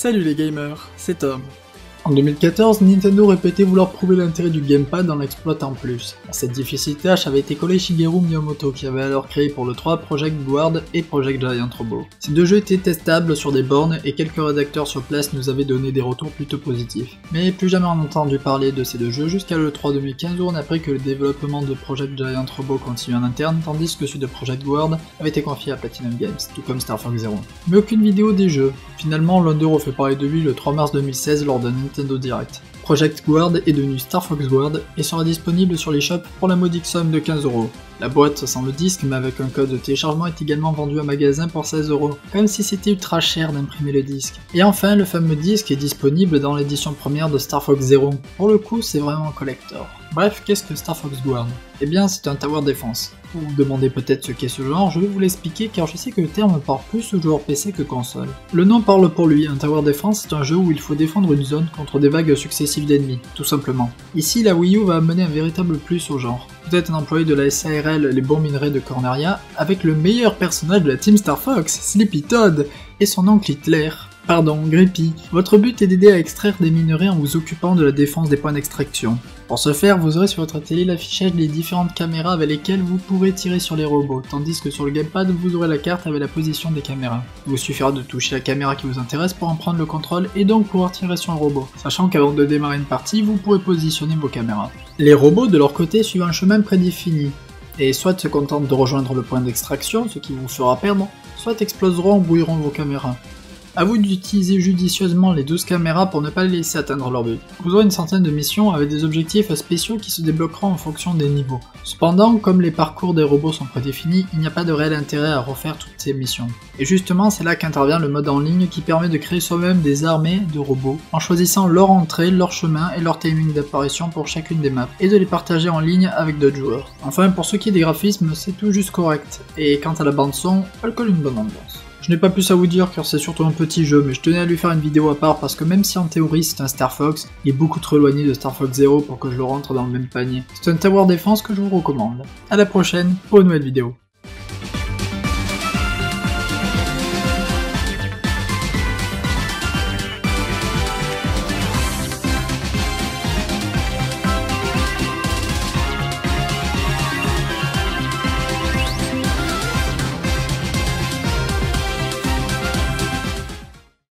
Salut les gamers, c'est Tom. En 2014, Nintendo répétait vouloir prouver l'intérêt du gamepad en l'exploitant plus. Cette difficile tâche avait été collé Shigeru Miyamoto qui avait alors créé pour le 3 Project Guard et Project Giant Robot. Ces deux jeux étaient testables sur des bornes et quelques rédacteurs sur place nous avaient donné des retours plutôt positifs. Mais plus jamais on entendu parler de ces deux jeux jusqu'à le 3 2015 où on apprit que le développement de Project Giant Robot continue en interne tandis que celui de Project Guard avait été confié à Platinum Games, tout comme Star Fox Zero. Mais aucune vidéo des jeux. Finalement, l'un d'eux refait parler de lui le 3 mars 2016 lors d'un Nintendo Direct. Project Guard est devenu Star Fox Guard et sera disponible sur les shops pour la modique somme de 15 euros. La boîte sans le disque mais avec un code de téléchargement est également vendue en magasin pour 16 euros, comme si c'était ultra cher d'imprimer le disque. Et enfin, le fameux disque est disponible dans l'édition première de Star Fox Zero. Pour le coup, c'est vraiment un collector. Bref, qu'est-ce que Star Fox Guard? Eh bien, c'est un tower défense. Vous vous demandez peut-être ce qu'est ce genre, je vais vous l'expliquer car je sais que le terme parle plus aux joueurs PC que console. Le nom parle pour lui, un tower defense est un jeu où il faut défendre une zone contre des vagues successives d'ennemis, tout simplement. Ici, la Wii U va amener un véritable plus au genre. Vous êtes un employé de la SARL Les Bons Minerais de Corneria avec le meilleur personnage de la Team Star Fox, Sleepy Todd, et son oncle Hitler. Pardon, Grippy. Votre but est d'aider à extraire des minerais en vous occupant de la défense des points d'extraction. Pour ce faire, vous aurez sur votre télé l'affichage des différentes caméras avec lesquelles vous pourrez tirer sur les robots, tandis que sur le gamepad, vous aurez la carte avec la position des caméras. Il vous suffira de toucher la caméra qui vous intéresse pour en prendre le contrôle et donc pouvoir tirer sur un robot, sachant qu'avant de démarrer une partie, vous pourrez positionner vos caméras. Les robots, de leur côté, suivent un chemin prédéfini, et soit se contentent de rejoindre le point d'extraction, ce qui vous fera perdre, soit exploseront ou bouilleront vos caméras. A vous d'utiliser judicieusement les 12 caméras pour ne pas les laisser atteindre leur but. Vous aurez une centaine de missions avec des objectifs spéciaux qui se débloqueront en fonction des niveaux. Cependant, comme les parcours des robots sont prédéfinis, il n'y a pas de réel intérêt à refaire toutes ces missions. Et justement, c'est là qu'intervient le mode en ligne qui permet de créer soi-même des armées de robots en choisissant leur entrée, leur chemin et leur timing d'apparition pour chacune des maps, et de les partager en ligne avec d'autres joueurs. Enfin, pour ce qui est des graphismes, c'est tout juste correct. Et quant à la bande son, elle colle une bonne ambiance. Je n'ai pas plus à vous dire car c'est surtout un petit jeu, mais je tenais à lui faire une vidéo à part parce que même si en théorie c'est un Star Fox, il est beaucoup trop éloigné de Star Fox Zero pour que je le rentre dans le même panier. C'est un tower défense que je vous recommande. A la prochaine pour une nouvelle vidéo.